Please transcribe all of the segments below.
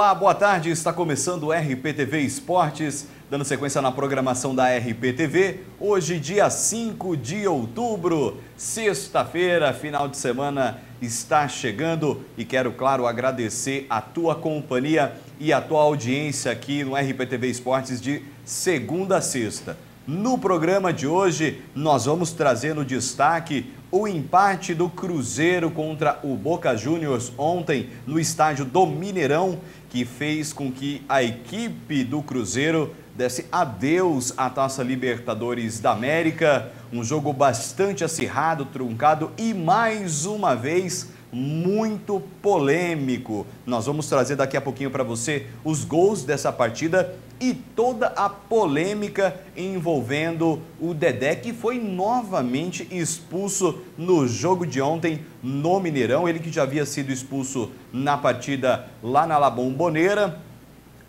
Olá, boa tarde. Está começando o RPTV Esportes, dando sequência na programação da RPTV. Hoje, dia 5 de outubro, sexta-feira, final de semana está chegando e quero, claro, agradecer a tua companhia e a tua audiência aqui no RPTV Esportes de segunda a sexta. No programa de hoje, nós vamos trazer no destaque o empate do Cruzeiro contra o Boca Juniors ontem no estádio do Mineirão, que fez com que a equipe do Cruzeiro desse adeus à Taça Libertadores da América. Um jogo bastante acirrado, truncado e mais uma vez muito polêmico. Nós vamos trazer daqui a pouquinho para você os gols dessa partida e toda a polêmica envolvendo o Dedé, que foi novamente expulso no jogo de ontem no Mineirão. Ele que já havia sido expulso na partida lá na La Bombonera,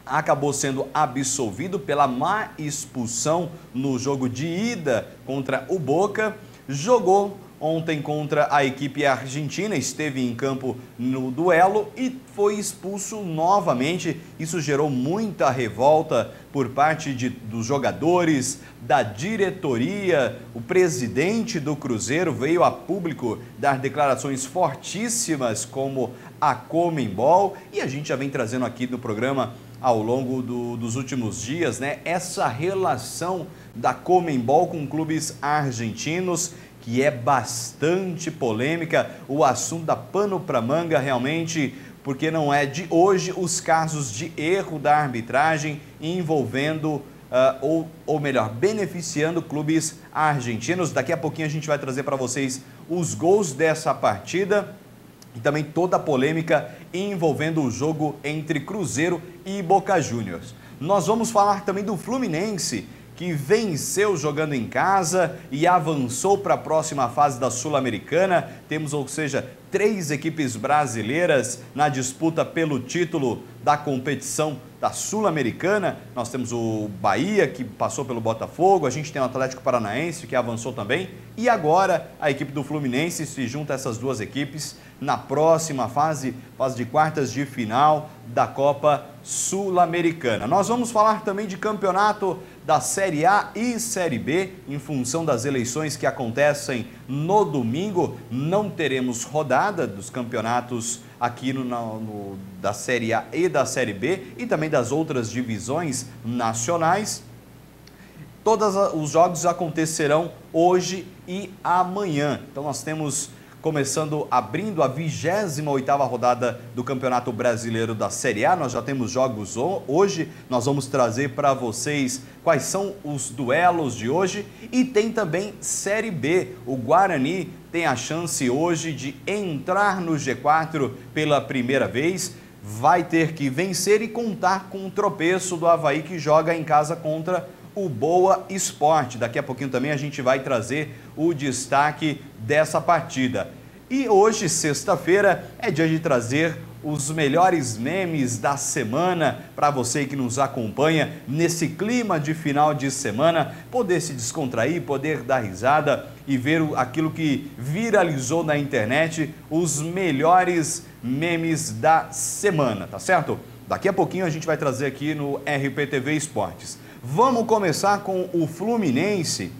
acabou sendo absolvido pela má expulsão no jogo de ida contra o Boca. Jogou ontem contra a equipe argentina, esteve em campo no duelo e foi expulso novamente. Isso gerou muita revolta por parte de, dos jogadores, da diretoria. O presidente do Cruzeiro veio a público dar declarações fortíssimas como a Comembol e a gente já vem trazendo aqui no programa ao longo do, dos últimos dias, né, essa relação da Comembol com clubes argentinos que é bastante polêmica, o assunto da pano para manga realmente, porque não é de hoje os casos de erro da arbitragem envolvendo, uh, ou, ou melhor, beneficiando clubes argentinos. Daqui a pouquinho a gente vai trazer para vocês os gols dessa partida e também toda a polêmica envolvendo o jogo entre Cruzeiro e Boca Juniors. Nós vamos falar também do Fluminense, que venceu jogando em casa e avançou para a próxima fase da Sul-Americana. Temos, ou seja, três equipes brasileiras na disputa pelo título da competição da Sul-Americana. Nós temos o Bahia, que passou pelo Botafogo, a gente tem o Atlético Paranaense, que avançou também, e agora a equipe do Fluminense se junta a essas duas equipes na próxima fase, fase de quartas de final da Copa Sul-Americana. Nós vamos falar também de campeonato da Série A e Série B, em função das eleições que acontecem no domingo. Não teremos rodada dos campeonatos aqui no, no, da Série A e da Série B e também das outras divisões nacionais. Todos os jogos acontecerão hoje e amanhã. Então nós temos começando, abrindo a 28ª rodada do Campeonato Brasileiro da Série A. Nós já temos jogos hoje, nós vamos trazer para vocês quais são os duelos de hoje e tem também Série B. O Guarani tem a chance hoje de entrar no G4 pela primeira vez. Vai ter que vencer e contar com o tropeço do Havaí que joga em casa contra o Boa Esporte. Daqui a pouquinho também a gente vai trazer o destaque dessa partida. E hoje, sexta-feira, é dia de trazer os melhores memes da semana para você que nos acompanha nesse clima de final de semana, poder se descontrair, poder dar risada e ver aquilo que viralizou na internet, os melhores memes da semana, tá certo? Daqui a pouquinho a gente vai trazer aqui no RPTV Esportes. Vamos começar com o Fluminense,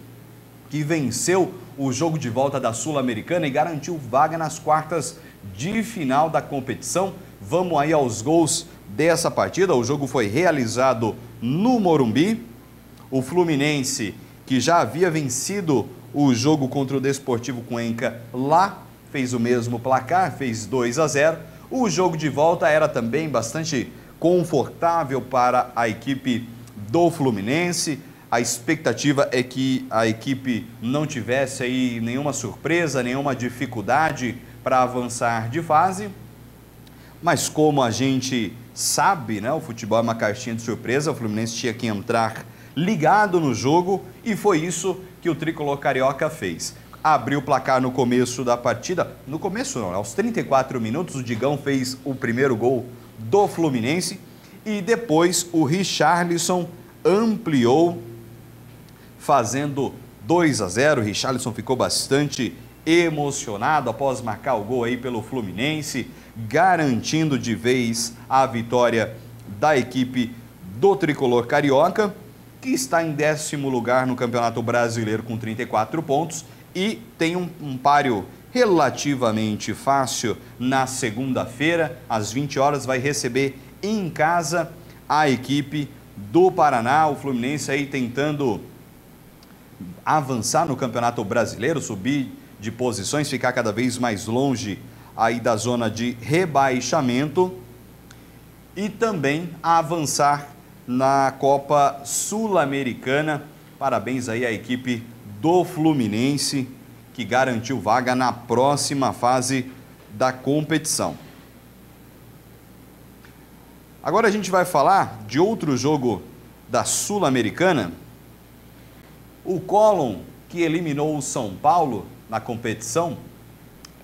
que venceu o jogo de volta da Sul-Americana e garantiu vaga nas quartas de final da competição. Vamos aí aos gols dessa partida. O jogo foi realizado no Morumbi. O Fluminense, que já havia vencido o jogo contra o Desportivo Cuenca lá, fez o mesmo placar, fez 2 a 0. O jogo de volta era também bastante confortável para a equipe do Fluminense. A expectativa é que a equipe não tivesse aí nenhuma surpresa, nenhuma dificuldade para avançar de fase. Mas como a gente sabe, né, o futebol é uma caixinha de surpresa, o Fluminense tinha que entrar ligado no jogo e foi isso que o tricolor carioca fez. Abriu o placar no começo da partida, no começo não, aos 34 minutos o Digão fez o primeiro gol do Fluminense e depois o Richarlison ampliou, fazendo 2 a 0. Richarlison ficou bastante emocionado após marcar o gol aí pelo Fluminense, garantindo de vez a vitória da equipe do tricolor carioca, que está em décimo lugar no Campeonato Brasileiro com 34 pontos e tem um, um páreo relativamente fácil na segunda-feira, às 20 horas, vai receber em casa a equipe do Paraná, o Fluminense aí tentando avançar no Campeonato Brasileiro, subir de posições, ficar cada vez mais longe aí da zona de rebaixamento e também avançar na Copa Sul-Americana. Parabéns aí à equipe do Fluminense que garantiu vaga na próxima fase da competição. Agora a gente vai falar de outro jogo da Sul-Americana. O Colón, que eliminou o São Paulo na competição,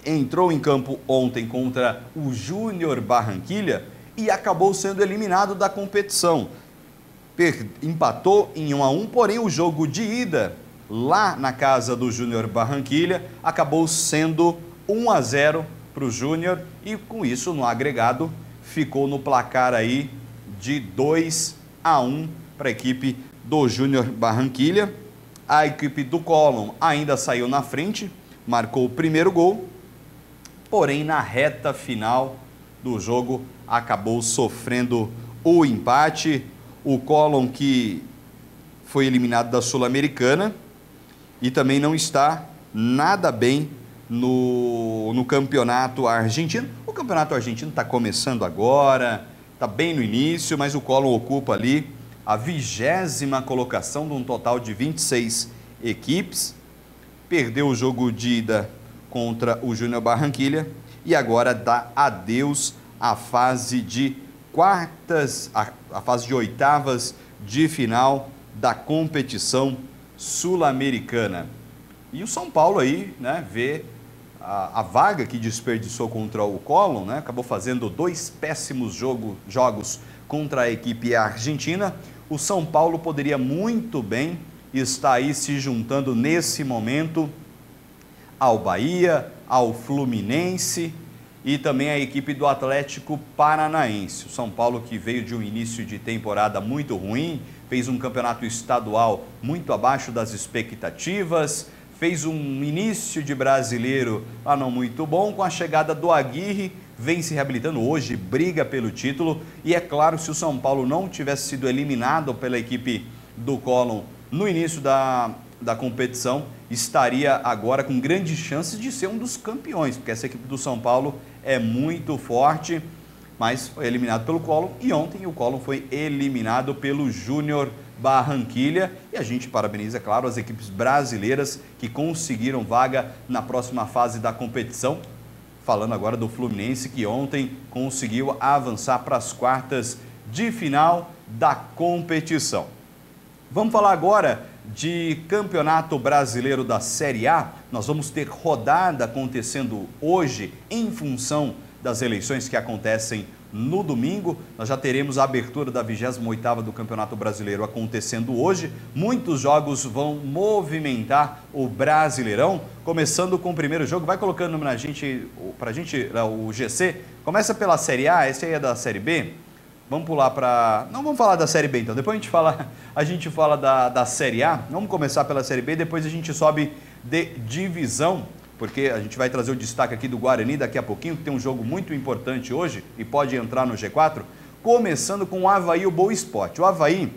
entrou em campo ontem contra o Júnior Barranquilha e acabou sendo eliminado da competição. empatou em 1 a 1, porém o jogo de ida lá na casa do Júnior Barranquilha acabou sendo 1 a 0 para o Júnior e com isso no agregado ficou no placar aí de 2 a 1 para a equipe do Júnior Barranquilha. A equipe do Colón ainda saiu na frente, marcou o primeiro gol, porém na reta final do jogo acabou sofrendo o empate. O Colón que foi eliminado da Sul-Americana e também não está nada bem no, no campeonato argentino. O campeonato argentino está começando agora, está bem no início, mas o Colón ocupa ali a vigésima colocação de um total de 26 equipes. Perdeu o jogo de ida contra o Júnior Barranquilha e agora dá adeus à fase de quartas, a, a fase de oitavas de final da competição sul-americana. E o São Paulo aí, né, vê a, a, vaga que desperdiçou contra o Colón, né, acabou fazendo dois péssimos jogo, jogos contra a equipe argentina. O São Paulo poderia muito bem estar aí se juntando nesse momento ao Bahia, ao Fluminense e também a equipe do Atlético Paranaense. O São Paulo que veio de um início de temporada muito ruim, fez um campeonato estadual muito abaixo das expectativas, fez um início de brasileiro lá não muito bom, com a chegada do Aguirre, vem se reabilitando hoje, briga pelo título, e é claro, se o São Paulo não tivesse sido eliminado pela equipe do Colón no início da, da competição, estaria agora com grandes chances de ser um dos campeões, porque essa equipe do São Paulo é muito forte mas foi eliminado pelo Colón. E ontem o Colón foi eliminado pelo Júnior Barranquilha e a gente parabeniza, é claro, as equipes brasileiras que conseguiram vaga na próxima fase da competição. Falando agora do Fluminense que ontem conseguiu avançar para as quartas de final da competição. Vamos falar agora de Campeonato Brasileiro da Série A. Nós vamos ter rodada acontecendo hoje em função das eleições que acontecem no domingo. Nós já teremos a abertura da 28ª do Campeonato Brasileiro acontecendo hoje. Muitos jogos vão movimentar o Brasileirão, começando com o primeiro jogo. Vai colocando pra gente, pra gente o GC. Começa pela Série A, esse aí é da Série B. Vamos pular para. Não vamos falar da Série B então. Depois a gente fala, a gente fala da, da Série A. Vamos começar pela Série B, depois a gente sobe de divisão porque a gente vai trazer o destaque aqui do Guarani daqui a pouquinho, que tem um jogo muito importante hoje e pode entrar no G4, começando com o Havaí e o Boa Esporte. O Havaí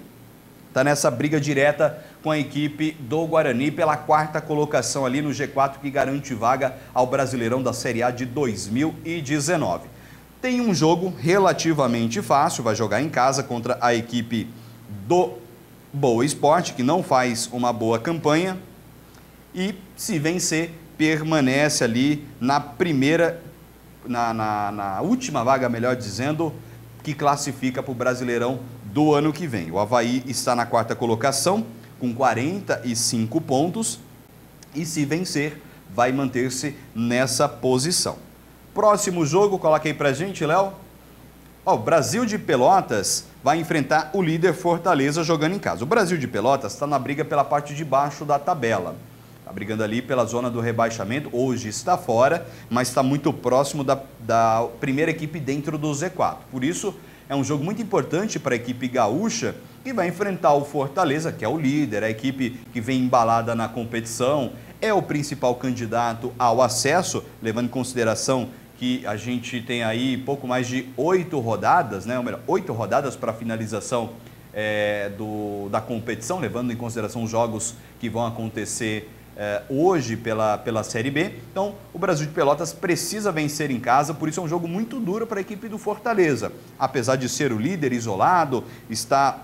está nessa briga direta com a equipe do Guarani pela quarta colocação ali no G4 que garante vaga ao Brasileirão da Série A de 2019. Tem um jogo relativamente fácil, vai jogar em casa contra a equipe do Boa Esporte, que não faz uma boa campanha, e se vencer permanece ali na primeira, na, na, na última vaga, melhor dizendo, que classifica para o Brasileirão do ano que vem. O Havaí está na quarta colocação, com 45 pontos, e se vencer, vai manter-se nessa posição. Próximo jogo, coloquei para gente, Léo. o Brasil de Pelotas vai enfrentar o líder Fortaleza jogando em casa. O Brasil de Pelotas está na briga pela parte de baixo da tabela. Está brigando ali pela zona do rebaixamento. Hoje está fora, mas está muito próximo da, da primeira equipe dentro do Z4. Por isso, é um jogo muito importante para a equipe gaúcha que vai enfrentar o Fortaleza, que é o líder, a equipe que vem embalada na competição, é o principal candidato ao acesso, levando em consideração que a gente tem aí pouco mais de oito rodadas, né? Ou melhor, oito rodadas para a finalização é, do, da competição, levando em consideração os jogos que vão acontecer é, hoje pela, pela Série B. Então, o Brasil de Pelotas precisa vencer em casa, por isso é um jogo muito duro para a equipe do Fortaleza. Apesar de ser o líder isolado, está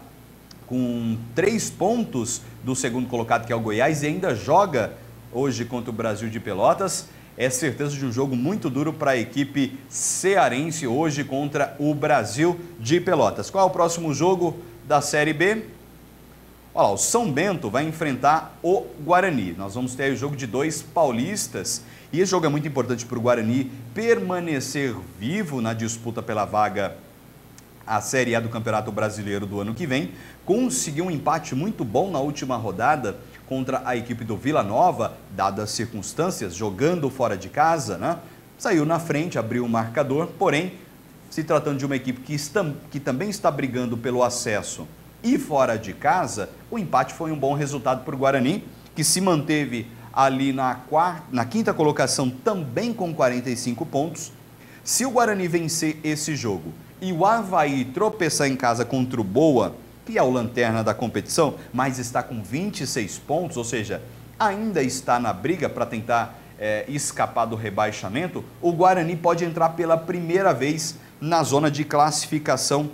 com três pontos do segundo colocado, que é o Goiás, e ainda joga hoje contra o Brasil de Pelotas é certeza de um jogo muito duro para a equipe cearense hoje contra o Brasil de Pelotas. Qual é o próximo jogo da Série B? Olha lá, o São Bento vai enfrentar o Guarani. Nós vamos ter o jogo de dois paulistas. E esse jogo é muito importante para o Guarani permanecer vivo na disputa pela vaga a Série A do Campeonato Brasileiro do ano que vem. Conseguiu um empate muito bom na última rodada contra a equipe do Vila Nova, dadas as circunstâncias, jogando fora de casa, né? Saiu na frente, abriu o marcador, porém, se tratando de uma equipe que, está, que também está brigando pelo acesso e fora de casa, o empate foi um bom resultado para o Guarani, que se manteve ali na, quarta, na quinta colocação também com 45 pontos. Se o Guarani vencer esse jogo e o Havaí tropeçar em casa contra o Boa, que é o lanterna da competição, mas está com 26 pontos, ou seja, ainda está na briga para tentar é, escapar do rebaixamento, o Guarani pode entrar pela primeira vez na zona de classificação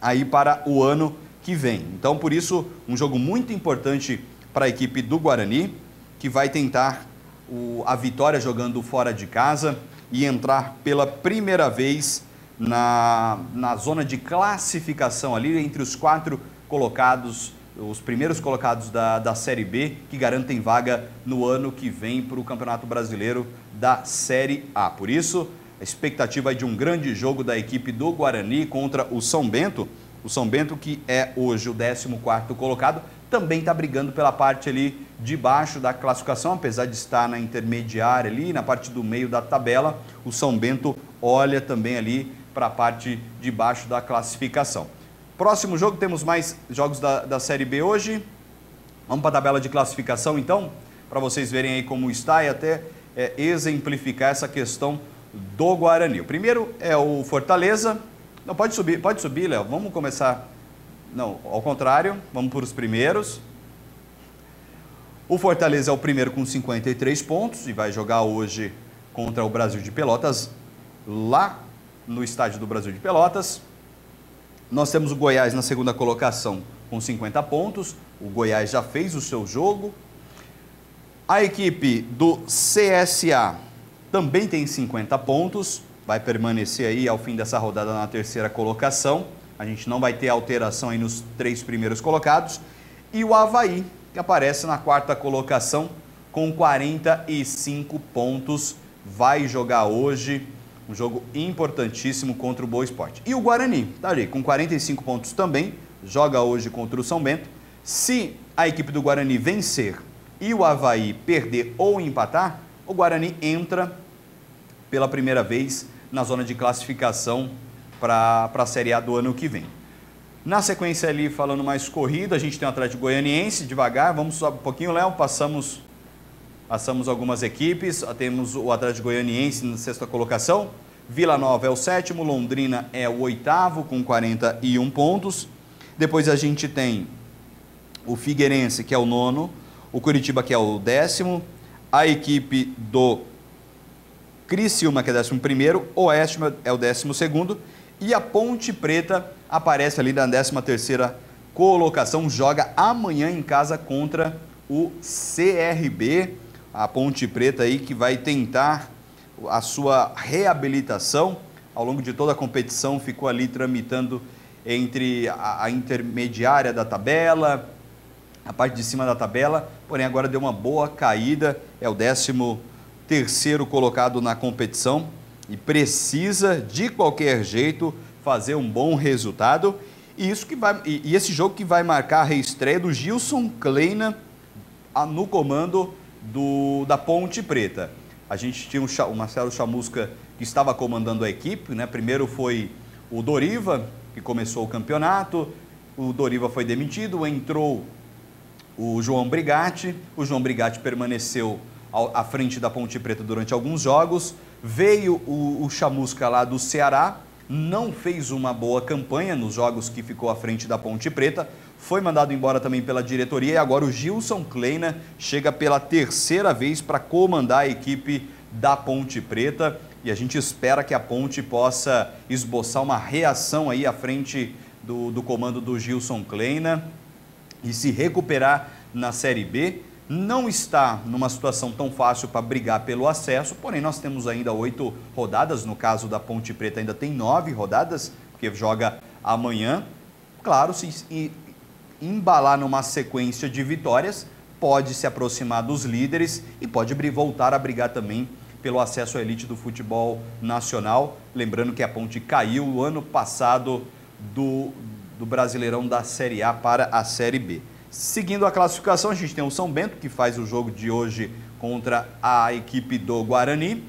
aí para o ano que vem. Então, por isso, um jogo muito importante para a equipe do Guarani, que vai tentar o, a vitória jogando fora de casa e entrar pela primeira vez na, na zona de classificação ali entre os quatro colocados, os primeiros colocados da, da Série B, que garantem vaga no ano que vem para o Campeonato Brasileiro da Série A. Por isso, a expectativa é de um grande jogo da equipe do Guarani contra o São Bento. O São Bento, que é hoje o 14º colocado, também está brigando pela parte ali de baixo da classificação, apesar de estar na intermediária ali, na parte do meio da tabela. O São Bento olha também ali para a parte de baixo da classificação. Próximo jogo, temos mais jogos da, da Série B hoje. Vamos para a tabela de classificação, então, para vocês verem aí como está e até é, exemplificar essa questão do Guarani. O primeiro é o Fortaleza. Não, pode subir, pode subir, Léo. Vamos começar. Não, ao contrário, vamos para os primeiros. O Fortaleza é o primeiro com 53 pontos e vai jogar hoje contra o Brasil de Pelotas lá no estádio do Brasil de Pelotas. Nós temos o Goiás na segunda colocação com 50 pontos. O Goiás já fez o seu jogo. A equipe do CSA também tem 50 pontos. Vai permanecer aí ao fim dessa rodada na terceira colocação. A gente não vai ter alteração aí nos três primeiros colocados. E o Havaí, que aparece na quarta colocação com 45 pontos, vai jogar hoje um jogo importantíssimo contra o Boa Esporte. E o Guarani, tá ali, com 45 pontos também, joga hoje contra o São Bento. Se a equipe do Guarani vencer e o Havaí perder ou empatar, o Guarani entra pela primeira vez na zona de classificação para a Série A do ano que vem. Na sequência ali, falando mais corrida, a gente tem o Atlético Goianiense, devagar, vamos só um pouquinho, Léo, passamos Passamos algumas equipes, temos o Atlético Goianiense na sexta colocação, Vila Nova é o sétimo, Londrina é o oitavo com 41 pontos. Depois a gente tem o Figueirense, que é o nono, o Curitiba, que é o décimo, a equipe do Criciúma, que é o décimo primeiro, o Oeste é o décimo segundo, e a Ponte Preta aparece ali na décima terceira colocação, joga amanhã em casa contra o CRB a Ponte Preta aí que vai tentar a sua reabilitação. Ao longo de toda a competição, ficou ali tramitando entre a, intermediária da tabela, a parte de cima da tabela, porém agora deu uma boa caída, é o 13 terceiro colocado na competição e precisa de qualquer jeito fazer um bom resultado. E isso que vai e, esse jogo que vai marcar a reestreia do Gilson Kleina no comando do, da Ponte Preta. A gente tinha o Marcelo Chamusca que estava comandando a equipe, né? Primeiro foi o Doriva, que começou o campeonato, o Doriva foi demitido, entrou o João Brigatti, o João Brigatti permaneceu à frente da Ponte Preta durante alguns jogos, veio o, o Chamusca lá do Ceará, não fez uma boa campanha nos jogos que ficou à frente da Ponte Preta, foi mandado embora também pela diretoria e agora o Gilson Kleina chega pela terceira vez para comandar a equipe da Ponte Preta e a gente espera que a Ponte possa esboçar uma reação aí à frente do, do comando do Gilson Kleina e se recuperar na Série B. Não está numa situação tão fácil para brigar pelo acesso, porém nós temos ainda oito rodadas, no caso da Ponte Preta ainda tem nove rodadas, porque joga amanhã. Claro, se embalar numa sequência de vitórias, pode se aproximar dos líderes e pode voltar a brigar também pelo acesso à elite do futebol nacional. Lembrando que a Ponte caiu o ano passado do, do Brasileirão da Série A para a Série B. Seguindo a classificação, a gente tem o São Bento, que faz o jogo de hoje contra a equipe do Guarani.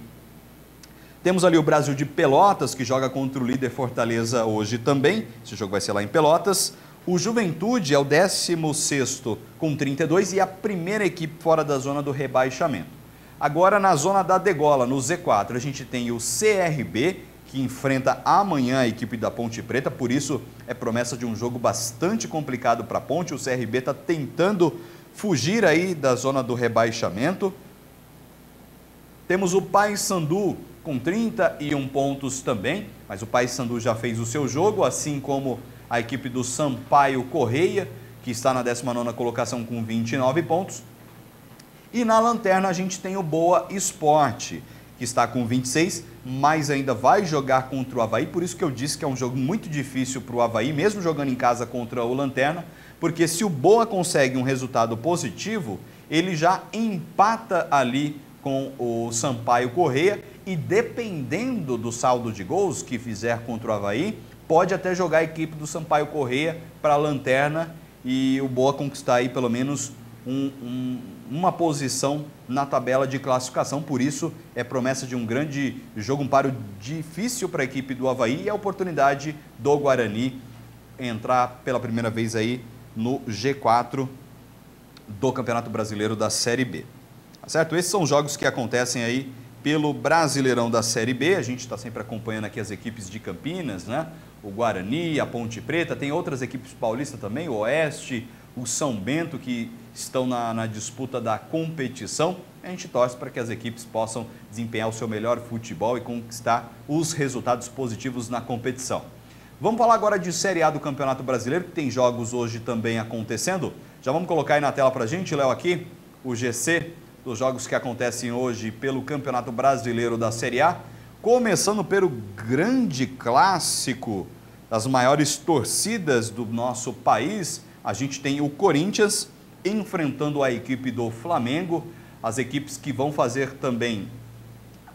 Temos ali o Brasil de Pelotas, que joga contra o líder Fortaleza hoje também. Esse jogo vai ser lá em Pelotas. O Juventude é o 16 com 32 e a primeira equipe fora da zona do rebaixamento. Agora na zona da degola, no Z4, a gente tem o CRB, que enfrenta amanhã a equipe da Ponte Preta, por isso é promessa de um jogo bastante complicado para a Ponte. O CRB está tentando fugir aí da zona do rebaixamento. Temos o Paysandu com 31 pontos também, mas o Paysandu já fez o seu jogo, assim como a equipe do Sampaio Correia, que está na 19ª colocação com 29 pontos. E na lanterna a gente tem o Boa Esporte, que está com 26, mas ainda vai jogar contra o Havaí, por isso que eu disse que é um jogo muito difícil para o Havaí, mesmo jogando em casa contra o Lanterna, porque se o Boa consegue um resultado positivo, ele já empata ali com o Sampaio Correia e dependendo do saldo de gols que fizer contra o Havaí, pode até jogar a equipe do Sampaio Correia para a Lanterna e o Boa conquistar aí pelo menos um, um uma posição na tabela de classificação, por isso é promessa de um grande jogo, um paro difícil para a equipe do Havaí e a oportunidade do Guarani entrar pela primeira vez aí no G4 do Campeonato Brasileiro da Série B. Tá certo? Esses são jogos que acontecem aí pelo Brasileirão da Série B. A gente está sempre acompanhando aqui as equipes de Campinas, né? O Guarani, a Ponte Preta, tem outras equipes paulistas também, o Oeste, o São Bento, que estão na, na disputa da competição. A gente torce para que as equipes possam desempenhar o seu melhor futebol e conquistar os resultados positivos na competição. Vamos falar agora de Série A do Campeonato Brasileiro, que tem jogos hoje também acontecendo. Já vamos colocar aí na tela para a gente, Léo, aqui, o GC dos jogos que acontecem hoje pelo Campeonato Brasileiro da Série A. Começando pelo grande clássico das maiores torcidas do nosso país, a gente tem o Corinthians enfrentando a equipe do Flamengo, as equipes que vão fazer também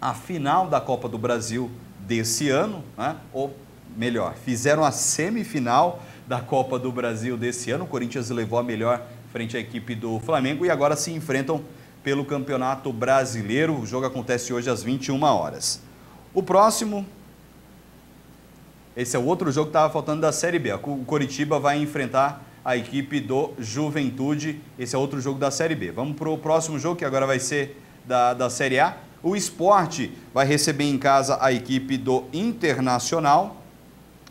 a final da Copa do Brasil desse ano, né? ou melhor, fizeram a semifinal da Copa do Brasil desse ano. O Corinthians levou a melhor frente à equipe do Flamengo e agora se enfrentam pelo Campeonato Brasileiro. O jogo acontece hoje às 21 horas. O próximo, esse é o outro jogo que estava faltando da Série B. O Coritiba vai enfrentar a equipe do Juventude. Esse é outro jogo da Série B. Vamos para o próximo jogo, que agora vai ser da, da Série A. O esporte vai receber em casa a equipe do Internacional.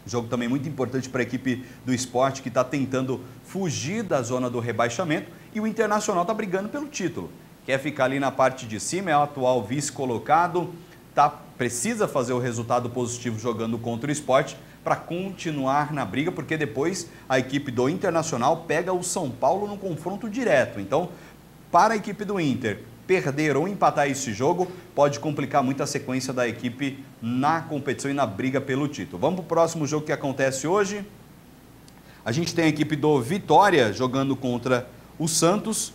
Jogo também muito importante para a equipe do esporte que está tentando fugir da zona do rebaixamento. E o Internacional está brigando pelo título. Quer ficar ali na parte de cima, é o atual vice-colocado, tá, precisa fazer o resultado positivo jogando contra o esporte para continuar na briga, porque depois a equipe do Internacional pega o São Paulo no confronto direto. Então, para a equipe do Inter perder ou empatar esse jogo, pode complicar muito a sequência da equipe na competição e na briga pelo título. Vamos para o próximo jogo que acontece hoje. A gente tem a equipe do Vitória jogando contra o Santos.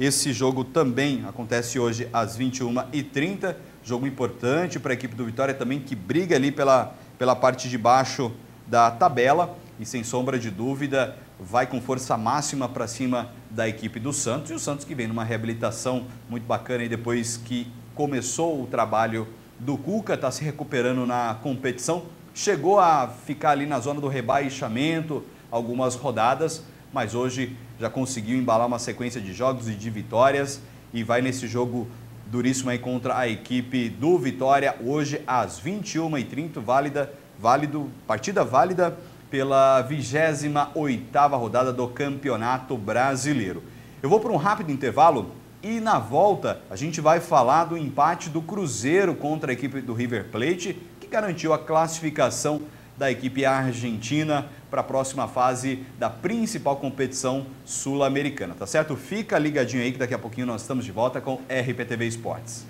Esse jogo também acontece hoje às 21h30. Jogo importante para a equipe do Vitória também, que briga ali pela pela parte de baixo da tabela e sem sombra de dúvida vai com força máxima para cima da equipe do Santos e o Santos que vem numa reabilitação muito bacana e depois que começou o trabalho do Cuca, está se recuperando na competição, chegou a ficar ali na zona do rebaixamento algumas rodadas, mas hoje já conseguiu embalar uma sequência de jogos e de vitórias e vai nesse jogo duríssimo aí contra a equipe do Vitória hoje às 21h30, válida, válido, partida válida pela 28ª rodada do Campeonato Brasileiro. Eu vou para um rápido intervalo e na volta a gente vai falar do empate do Cruzeiro contra a equipe do River Plate, que garantiu a classificação da equipe argentina para a próxima fase da principal competição sul-americana, tá certo? Fica ligadinho aí que daqui a pouquinho nós estamos de volta com RPTV Esportes.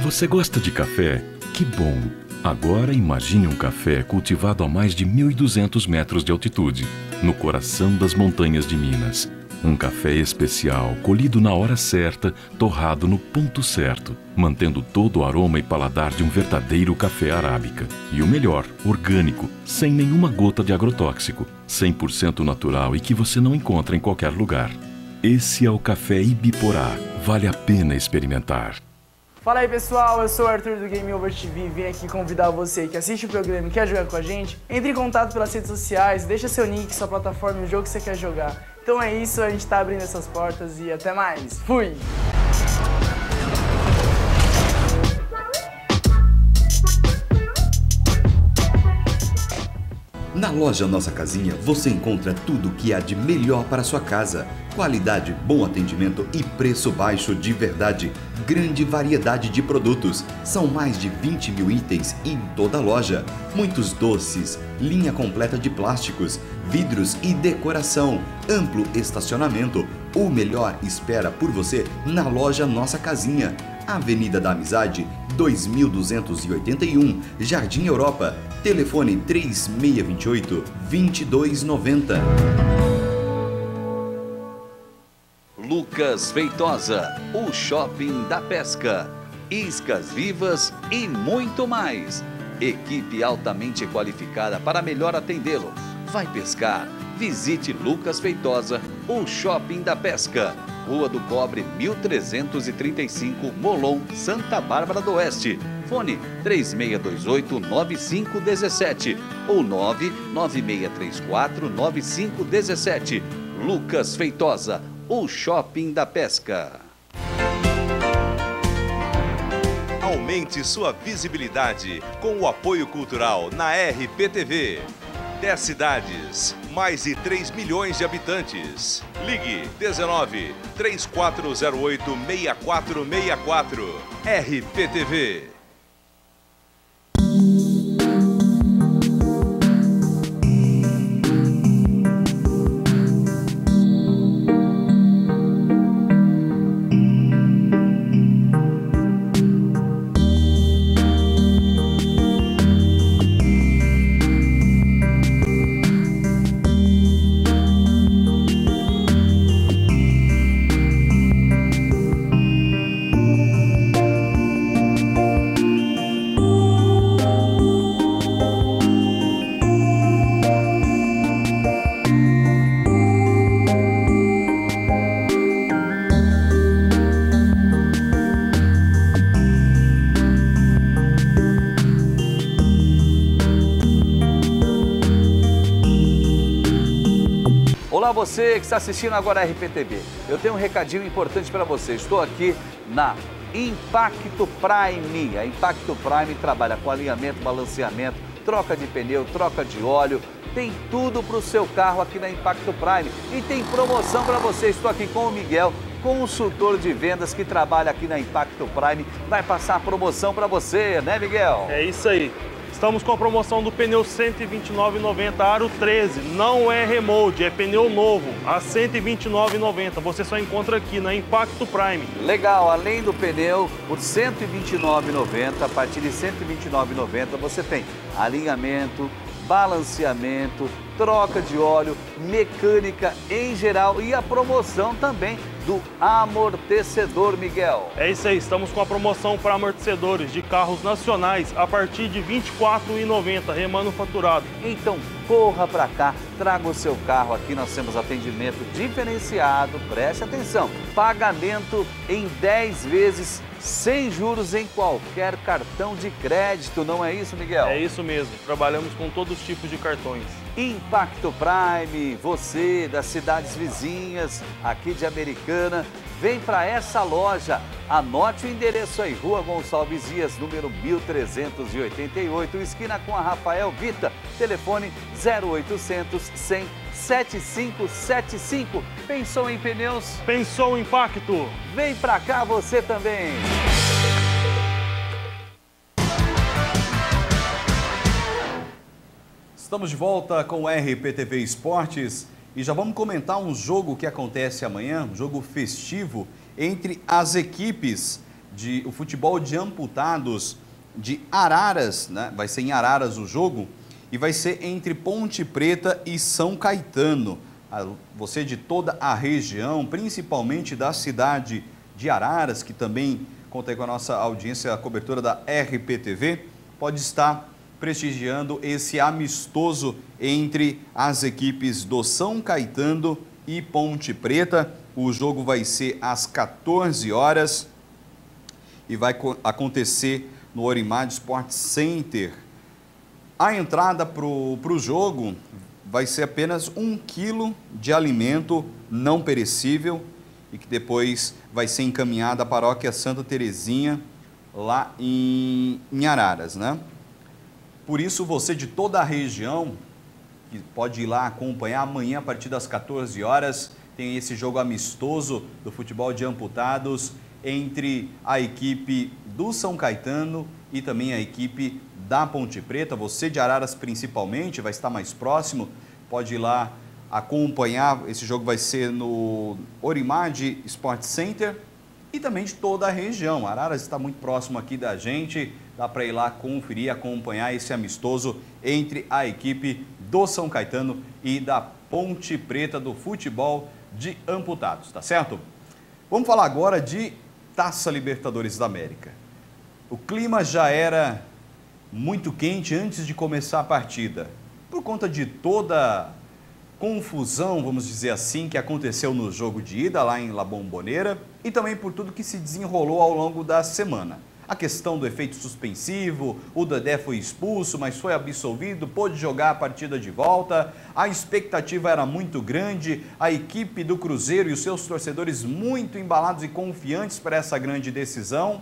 Você gosta de café? Que bom! Agora imagine um café cultivado a mais de 1.200 metros de altitude, no coração das montanhas de Minas um café especial, colhido na hora certa, torrado no ponto certo, mantendo todo o aroma e paladar de um verdadeiro café arábica. E o melhor, orgânico, sem nenhuma gota de agrotóxico, 100% natural e que você não encontra em qualquer lugar. Esse é o café Ibiporá. Vale a pena experimentar. Fala aí pessoal, eu sou o Arthur do Game Over TV e vim aqui convidar você que assiste o programa e quer jogar com a gente, entre em contato pelas redes sociais, deixa seu nick, sua plataforma e o jogo que você quer jogar. Então é isso, a gente tá abrindo essas portas e até mais. Fui! Na loja Nossa Casinha você encontra tudo o que há de melhor para sua casa. Qualidade, bom atendimento e preço baixo de verdade. Grande variedade de produtos. São mais de 20 mil itens em toda a loja. Muitos doces, linha completa de plásticos, vidros e decoração. Amplo estacionamento. O melhor espera por você na loja Nossa Casinha. Avenida da Amizade, 2281, Jardim Europa. Telefone 3628 2290. Lucas Feitosa, o shopping da pesca, iscas vivas e muito mais. Equipe altamente qualificada para melhor atendê-lo. Vai pescar? Visite Lucas Feitosa, o shopping da pesca. Rua do Cobre 1335, Molon, Santa Bárbara do Oeste. Fone 3628-9517 ou 99634-9517. Lucas Feitosa, o shopping da pesca. Aumente sua visibilidade com o apoio cultural na RPTV. 10 cidades, mais de 3 milhões de habitantes. Ligue 19 3408 6464. RPTV. Você que está assistindo agora a RPTV. Eu tenho um recadinho importante para você. Estou aqui na Impacto Prime. A Impacto Prime trabalha com alinhamento, balanceamento, troca de pneu, troca de óleo. Tem tudo para o seu carro aqui na Impacto Prime. E tem promoção para você. Estou aqui com o Miguel, consultor de vendas que trabalha aqui na Impacto Prime. Vai passar a promoção para você, né, Miguel? É isso aí. Estamos com a promoção do pneu 129,90 aro 13. Não é remold, é pneu novo, a 129,90. Você só encontra aqui na Impacto Prime. Legal, além do pneu por 129,90, a partir de 129,90 você tem alinhamento, balanceamento, troca de óleo, mecânica em geral e a promoção também do amortecedor, Miguel. É isso aí, estamos com a promoção para amortecedores de carros nacionais a partir de R$ 24,90, remanufaturado. Então corra para cá, traga o seu carro aqui, nós temos atendimento diferenciado, preste atenção, pagamento em 10 vezes sem juros em qualquer cartão de crédito, não é isso, Miguel? É isso mesmo, trabalhamos com todos os tipos de cartões. Impacto Prime, você das cidades vizinhas, aqui de Americana, vem para essa loja. Anote o endereço aí, Rua Gonçalves Dias, número 1388, esquina com a Rafael Vita. Telefone 0800 100 7575. Pensou em pneus? Pensou em impacto? Vem pra cá você também. Estamos de volta com o RPTV Esportes e já vamos comentar um jogo que acontece amanhã, um jogo festivo entre as equipes de o futebol de amputados de Araras, né? Vai ser em Araras o jogo e vai ser entre Ponte Preta e São Caetano. Você de toda a região, principalmente da cidade de Araras, que também conta com a nossa audiência, a cobertura da RPTV, pode estar prestigiando esse amistoso entre as equipes do São Caetano e Ponte Preta. O jogo vai ser às 14 horas e vai acontecer no Orimad Sport Center. A entrada para o jogo vai ser apenas um quilo de alimento não perecível e que depois vai ser encaminhada à paróquia Santa Terezinha, lá em, em Araras, né? Por isso, você de toda a região, que pode ir lá acompanhar amanhã a partir das 14 horas, tem esse jogo amistoso do futebol de amputados entre a equipe do São Caetano e também a equipe da Ponte Preta. Você de Araras principalmente vai estar mais próximo, pode ir lá acompanhar. Esse jogo vai ser no Orimad Sport Center e também de toda a região. Araras está muito próximo aqui da gente. Dá para ir lá conferir, acompanhar esse amistoso entre a equipe do São Caetano e da Ponte Preta do futebol de amputados, tá certo? Vamos falar agora de Taça Libertadores da América. O clima já era muito quente antes de começar a partida, por conta de toda confusão, vamos dizer assim, que aconteceu no jogo de ida lá em La Bombonera e também por tudo que se desenrolou ao longo da semana. A questão do efeito suspensivo, o Dedé foi expulso, mas foi absolvido, pôde jogar a partida de volta. A expectativa era muito grande, a equipe do Cruzeiro e os seus torcedores muito embalados e confiantes para essa grande decisão,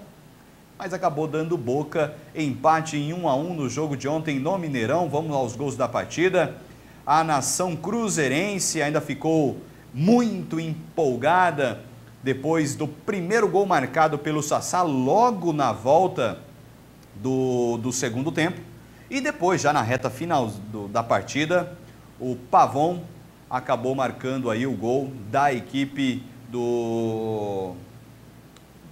mas acabou dando boca, empate em 1 a 1 no jogo de ontem no Mineirão. Vamos aos gols da partida. A nação cruzeirense ainda ficou muito empolgada depois do primeiro gol marcado pelo Sassá logo na volta do, do segundo tempo. E depois, já na reta final do, da partida, o Pavon acabou marcando aí o gol da equipe do,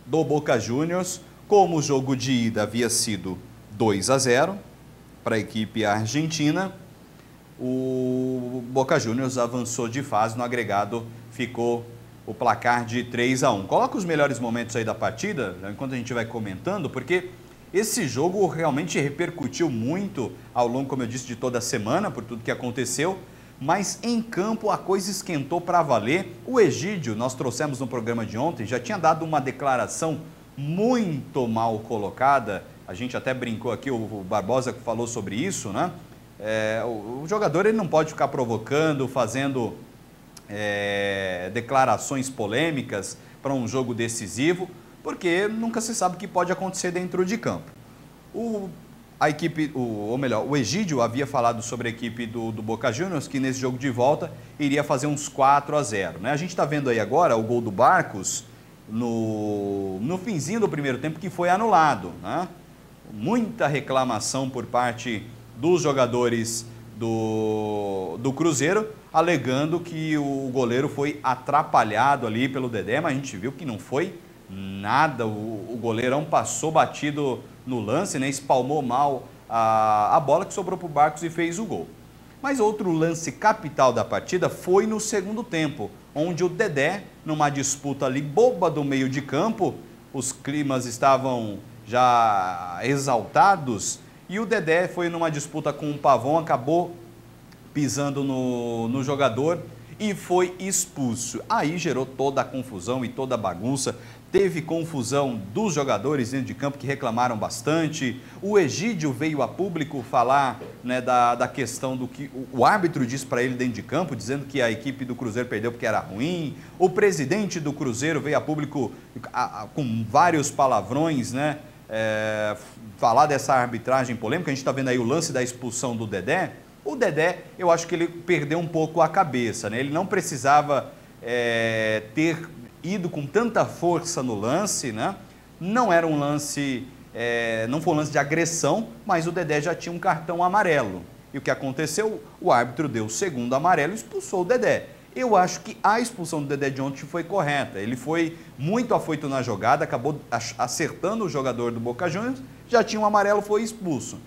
do Boca Juniors. Como o jogo de ida havia sido 2 a 0 para a equipe argentina, o Boca Juniors avançou de fase no agregado, ficou o placar de 3 a 1. Coloca os melhores momentos aí da partida, enquanto a gente vai comentando, porque esse jogo realmente repercutiu muito ao longo, como eu disse, de toda a semana, por tudo que aconteceu, mas em campo a coisa esquentou para valer. O Egídio, nós trouxemos no programa de ontem, já tinha dado uma declaração muito mal colocada, a gente até brincou aqui, o Barbosa falou sobre isso, né? É, o, jogador ele não pode ficar provocando, fazendo é, declarações polêmicas para um jogo decisivo, porque nunca se sabe o que pode acontecer dentro de campo. O, a equipe, o, ou melhor, o Egídio havia falado sobre a equipe do, do Boca Juniors que nesse jogo de volta iria fazer uns 4 a 0. Né? A gente está vendo aí agora o gol do Barcos no, no finzinho do primeiro tempo que foi anulado. Né? Muita reclamação por parte dos jogadores do, do Cruzeiro, alegando que o goleiro foi atrapalhado ali pelo Dedé, mas a gente viu que não foi nada. O, o goleirão passou batido no lance, né? espalmou mal a, a bola que sobrou para o Barcos e fez o gol. Mas outro lance capital da partida foi no segundo tempo, onde o Dedé, numa disputa ali boba do meio de campo, os climas estavam já exaltados, e o Dedé foi numa disputa com o Pavão, acabou pisando no, no jogador e foi expulso. Aí gerou toda a confusão e toda a bagunça. Teve confusão dos jogadores dentro de campo que reclamaram bastante. O Egídio veio a público falar né, da, da questão do que o, o árbitro disse para ele dentro de campo, dizendo que a equipe do Cruzeiro perdeu porque era ruim. O presidente do Cruzeiro veio a público a, a, com vários palavrões, né? É, falar dessa arbitragem polêmica. A gente está vendo aí o lance da expulsão do Dedé. O Dedé, eu acho que ele perdeu um pouco a cabeça, né? Ele não precisava é, ter ido com tanta força no lance, né? Não era um lance, é, não foi um lance de agressão, mas o Dedé já tinha um cartão amarelo. E o que aconteceu? O árbitro deu o segundo amarelo e expulsou o Dedé. Eu acho que a expulsão do Dedé de ontem foi correta. Ele foi muito afoito na jogada, acabou acertando o jogador do Boca Juniors, já tinha um amarelo, foi expulso.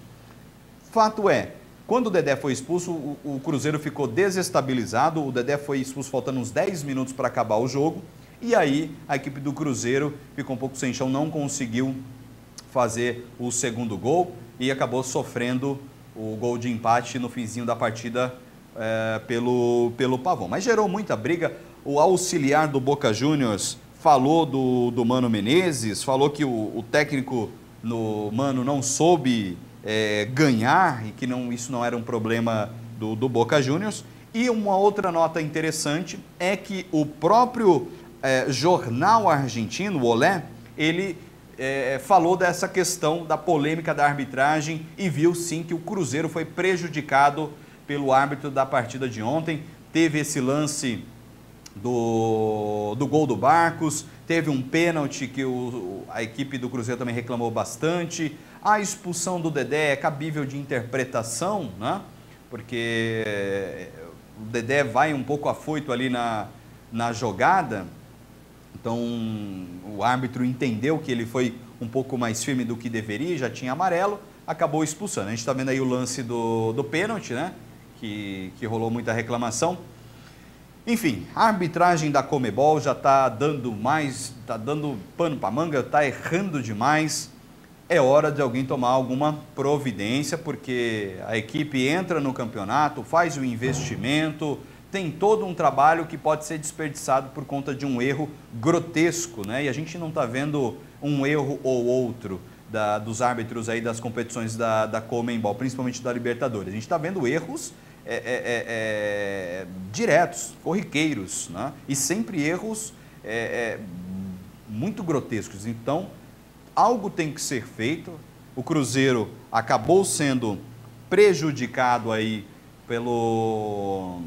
Fato é, quando o Dedé foi expulso, o, o Cruzeiro ficou desestabilizado. O Dedé foi expulso faltando uns 10 minutos para acabar o jogo. E aí a equipe do Cruzeiro ficou um pouco sem chão, não conseguiu fazer o segundo gol e acabou sofrendo o gol de empate no finzinho da partida é, pelo, pelo Pavão. Mas gerou muita briga. O auxiliar do Boca Juniors falou do, do Mano Menezes, falou que o, o técnico no Mano não soube é, ganhar e que não, isso não era um problema do, do Boca Juniors. E uma outra nota interessante é que o próprio é, jornal argentino, o Olé, ele é, falou dessa questão da polêmica da arbitragem e viu sim que o Cruzeiro foi prejudicado pelo árbitro da partida de ontem. Teve esse lance do, do gol do Barcos, teve um pênalti que o, a equipe do Cruzeiro também reclamou bastante. A expulsão do Dedé é cabível de interpretação, né? porque o Dedé vai um pouco afoito ali na, na jogada, então, o árbitro entendeu que ele foi um pouco mais firme do que deveria, já tinha amarelo, acabou expulsando. A gente está vendo aí o lance do, do pênalti, né? Que, que rolou muita reclamação. Enfim, a arbitragem da Comebol já está dando mais, está dando pano para manga, está errando demais. É hora de alguém tomar alguma providência, porque a equipe entra no campeonato, faz o investimento, tem todo um trabalho que pode ser desperdiçado por conta de um erro grotesco, né? E a gente não está vendo um erro ou outro da, dos árbitros aí das competições da, da Comembol, principalmente da Libertadores. A gente está vendo erros é, é, é, é, diretos, corriqueiros, né? E sempre erros é, é, muito grotescos. Então, algo tem que ser feito. O Cruzeiro acabou sendo prejudicado aí pelo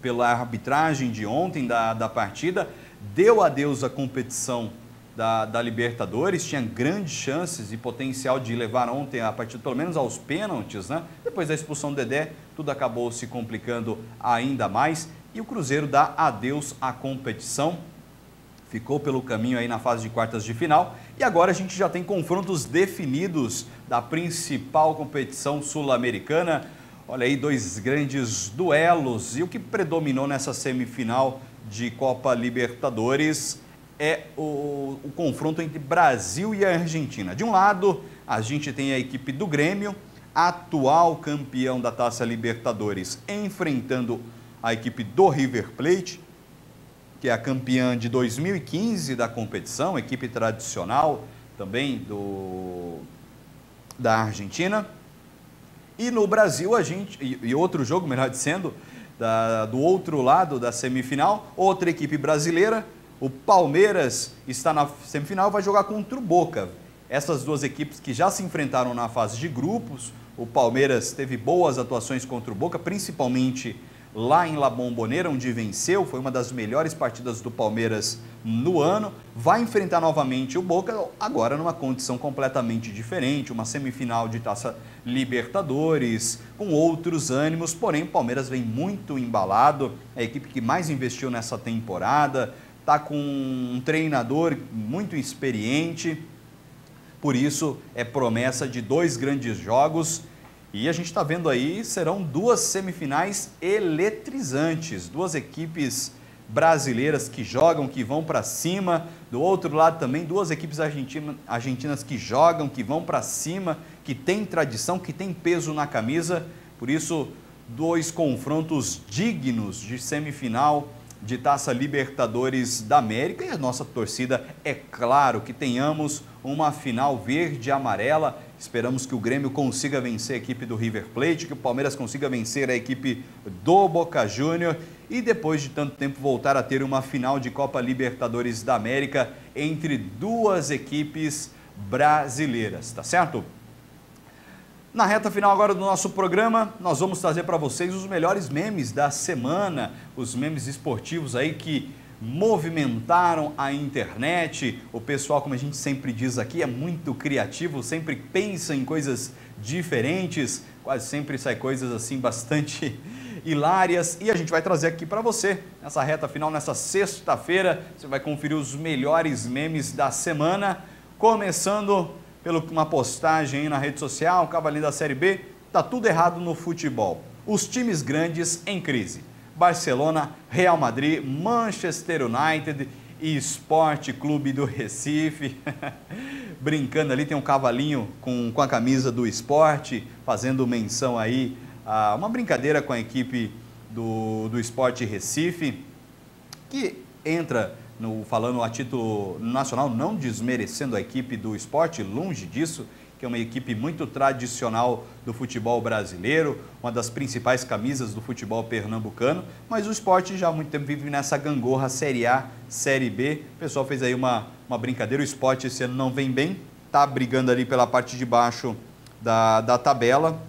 pela arbitragem de ontem da, da partida, deu adeus à competição da, da, Libertadores, tinha grandes chances e potencial de levar ontem a partida pelo menos aos pênaltis, né? Depois da expulsão do Dedé, tudo acabou se complicando ainda mais e o Cruzeiro dá adeus à competição. Ficou pelo caminho aí na fase de quartas de final e agora a gente já tem confrontos definidos da principal competição sul-americana. Olha aí, dois grandes duelos. E o que predominou nessa semifinal de Copa Libertadores é o, o, confronto entre Brasil e Argentina. De um lado, a gente tem a equipe do Grêmio, atual campeão da Taça Libertadores, enfrentando a equipe do River Plate, que é a campeã de 2015 da competição, equipe tradicional também do, da Argentina. E no Brasil, a gente, e, e outro jogo, melhor dizendo, da, do outro lado da semifinal, outra equipe brasileira, o Palmeiras está na semifinal, vai jogar contra o Boca. Essas duas equipes que já se enfrentaram na fase de grupos, o Palmeiras teve boas atuações contra o Boca, principalmente lá em La Bombonera, onde venceu, foi uma das melhores partidas do Palmeiras no ano. Vai enfrentar novamente o Boca, agora numa condição completamente diferente, uma semifinal de Taça Libertadores, com outros ânimos, porém o Palmeiras vem muito embalado, é a equipe que mais investiu nessa temporada, está com um treinador muito experiente, por isso é promessa de dois grandes jogos e a gente está vendo aí, serão duas semifinais eletrizantes, duas equipes brasileiras que jogam, que vão para cima. Do outro lado também, duas equipes argentina, argentinas que jogam, que vão para cima, que têm tradição, que têm peso na camisa. Por isso, dois confrontos dignos de semifinal de Taça Libertadores da América e a nossa torcida é claro que tenhamos uma final verde e amarela. Esperamos que o Grêmio consiga vencer a equipe do River Plate, que o Palmeiras consiga vencer a equipe do Boca Júnior e depois de tanto tempo voltar a ter uma final de Copa Libertadores da América entre duas equipes brasileiras, tá certo? Na reta final agora do nosso programa, nós vamos trazer para vocês os melhores memes da semana, os memes esportivos aí que movimentaram a internet. O pessoal, como a gente sempre diz aqui, é muito criativo, sempre pensa em coisas diferentes, quase sempre sai coisas assim bastante hilárias e a gente vai trazer aqui para você nessa reta final, nessa sexta-feira. Você vai conferir os melhores memes da semana, começando pela uma postagem na rede social, Cavalinho da Série B, tá tudo errado no futebol. Os times grandes em crise. Barcelona, Real Madrid, Manchester United e Esporte Clube do Recife. Brincando ali, tem um cavalinho com, com a camisa do esporte, fazendo menção aí a uma brincadeira com a equipe do, do Esporte Recife, que entra no, falando a título nacional, não desmerecendo a equipe do esporte, longe disso, que é uma equipe muito tradicional do futebol brasileiro, uma das principais camisas do futebol pernambucano, mas o esporte já há muito tempo vive nessa gangorra Série A, Série B. O pessoal fez aí uma, uma brincadeira, o esporte esse ano não vem bem, está brigando ali pela parte de baixo da, da tabela,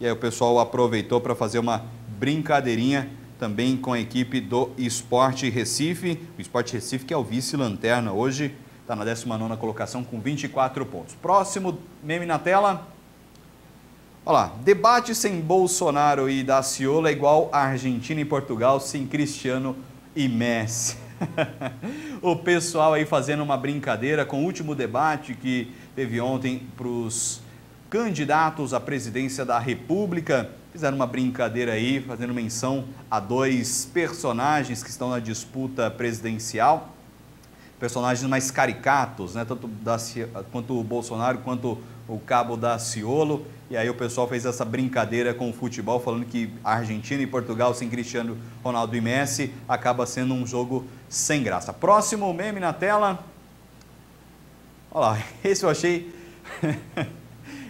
e aí o pessoal aproveitou para fazer uma brincadeirinha também com a equipe do Esporte Recife. O Esporte Recife que é o vice-lanterna hoje, está na 19 colocação com 24 pontos. Próximo meme na tela. Olha lá, debate sem Bolsonaro e Daciolo é igual a Argentina e Portugal sem Cristiano e Messi. o pessoal aí fazendo uma brincadeira com o último debate que teve ontem para os candidatos à presidência da República fizeram uma brincadeira aí, fazendo menção a dois personagens que estão na disputa presidencial, personagens mais caricatos, né? tanto da, quanto o Bolsonaro quanto o Cabo da Ciolo. E aí o pessoal fez essa brincadeira com o futebol, falando que Argentina e Portugal sem Cristiano Ronaldo e Messi acaba sendo um jogo sem graça. Próximo meme na tela. Olha lá, esse eu achei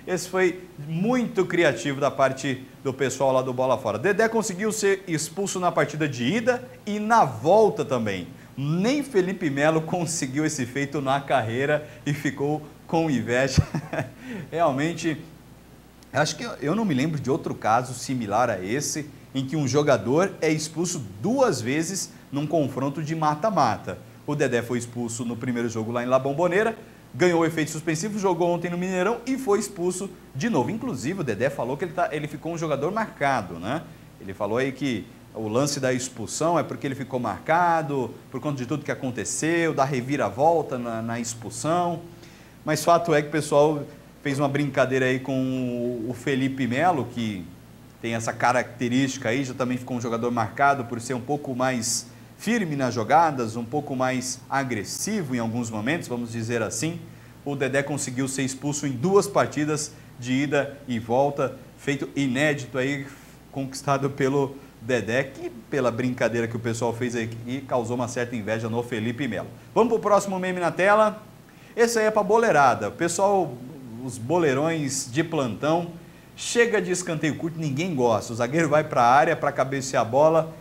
Esse foi muito criativo da parte do pessoal lá do Bola Fora. Dedé conseguiu ser expulso na partida de ida e na volta também. Nem Felipe Melo conseguiu esse feito na carreira e ficou com inveja. Realmente, acho que eu não me lembro de outro caso similar a esse, em que um jogador é expulso duas vezes num confronto de mata-mata. O Dedé foi expulso no primeiro jogo lá em La Bombonera, ganhou o efeito suspensivo, jogou ontem no Mineirão e foi expulso de novo. Inclusive, o Dedé falou que ele, tá, ele ficou um jogador marcado, né? Ele falou aí que o lance da expulsão é porque ele ficou marcado, por conta de tudo que aconteceu, da reviravolta na, na expulsão. Mas fato é que o pessoal fez uma brincadeira aí com o Felipe Melo, que tem essa característica aí, já também ficou um jogador marcado por ser um pouco mais firme nas jogadas, um pouco mais agressivo em alguns momentos, vamos dizer assim. O Dedé conseguiu ser expulso em duas partidas de ida e volta, feito inédito aí, conquistado pelo Dedé, que pela brincadeira que o pessoal fez aqui, causou uma certa inveja no Felipe Melo. Vamos para o próximo meme na tela. Esse aí é para boleirada. O pessoal, os boleirões de plantão, chega de escanteio curto, ninguém gosta. O zagueiro vai para a área para cabecear a bola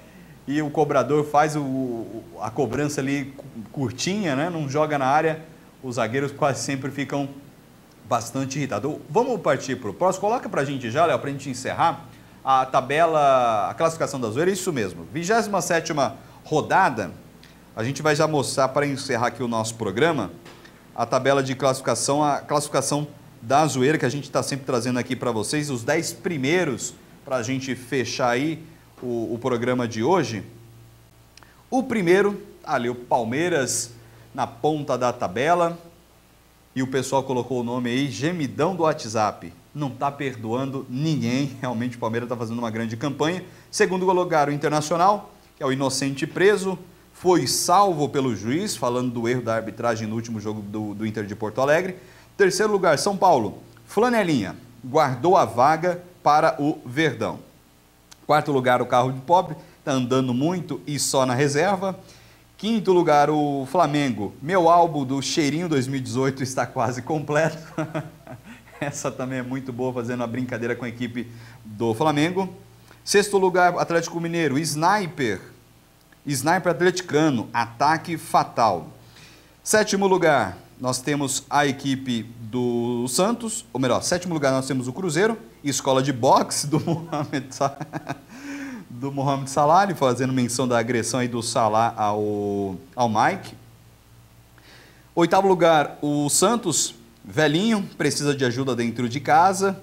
e o cobrador faz o, a cobrança ali curtinha, né? não joga na área, os zagueiros quase sempre ficam bastante irritados. Vamos partir para o próximo. Coloca para a gente já, Léo, para a gente encerrar a tabela, a classificação da zoeira, é isso mesmo. 27 rodada, a gente vai já mostrar para encerrar aqui o nosso programa a tabela de classificação, a classificação da zoeira que a gente está sempre trazendo aqui para vocês, os 10 primeiros para a gente fechar aí o, o programa de hoje. O primeiro, ali o Palmeiras na ponta da tabela. E o pessoal colocou o nome aí, gemidão do WhatsApp. Não está perdoando ninguém. Realmente o Palmeiras está fazendo uma grande campanha. Segundo lugar, o Internacional. que é o inocente preso, foi salvo pelo juiz, falando do erro da arbitragem no último jogo do, do Inter de Porto Alegre. Terceiro lugar, São Paulo, Flanelinha, guardou a vaga para o Verdão. Quarto lugar, o carro de pobre, está andando muito e só na reserva. Quinto lugar, o Flamengo. Meu álbum do Cheirinho 2018 está quase completo. Essa também é muito boa, fazendo uma brincadeira com a equipe do Flamengo. Sexto lugar, Atlético Mineiro. Sniper. Sniper atleticano. Ataque fatal. Sétimo lugar, nós temos a equipe do Santos. Ou melhor, sétimo lugar, nós temos o Cruzeiro. Escola de boxe do Mohamed do Mohamed Salah, fazendo menção da agressão aí do Salah ao, ao Mike. Oitavo lugar, o Santos, velhinho, precisa de ajuda dentro de casa.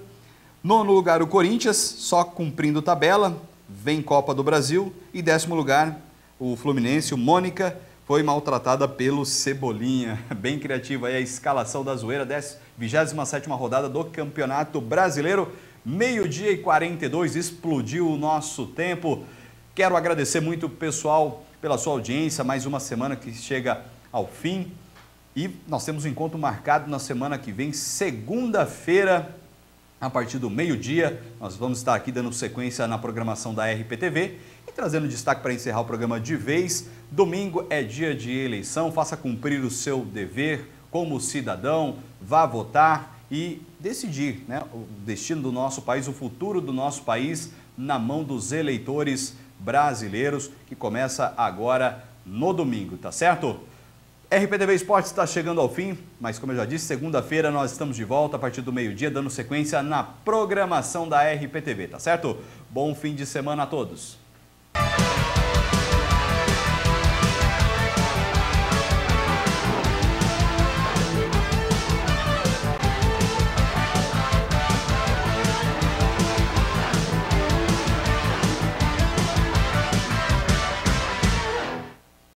Nono lugar, o Corinthians, só cumprindo tabela, vem Copa do Brasil. E décimo lugar, o Fluminense, o Mônica, foi maltratada pelo Cebolinha. Bem criativa aí a escalação da zoeira, 27 rodada do Campeonato Brasileiro. Meio-dia e 42, explodiu o nosso tempo. Quero agradecer muito o pessoal pela sua audiência, mais uma semana que chega ao fim. E nós temos um encontro marcado na semana que vem, segunda-feira, a partir do meio-dia. Nós vamos estar aqui dando sequência na programação da RPTV e trazendo destaque para encerrar o programa de vez. Domingo é dia de eleição, faça cumprir o seu dever como cidadão, vá votar e decidir né, o destino do nosso país, o futuro do nosso país na mão dos eleitores brasileiros, que começa agora no domingo, tá certo? RPTV Esportes está chegando ao fim, mas como eu já disse, segunda-feira nós estamos de volta a partir do meio-dia, dando sequência na programação da RPTV, tá certo? Bom fim de semana a todos!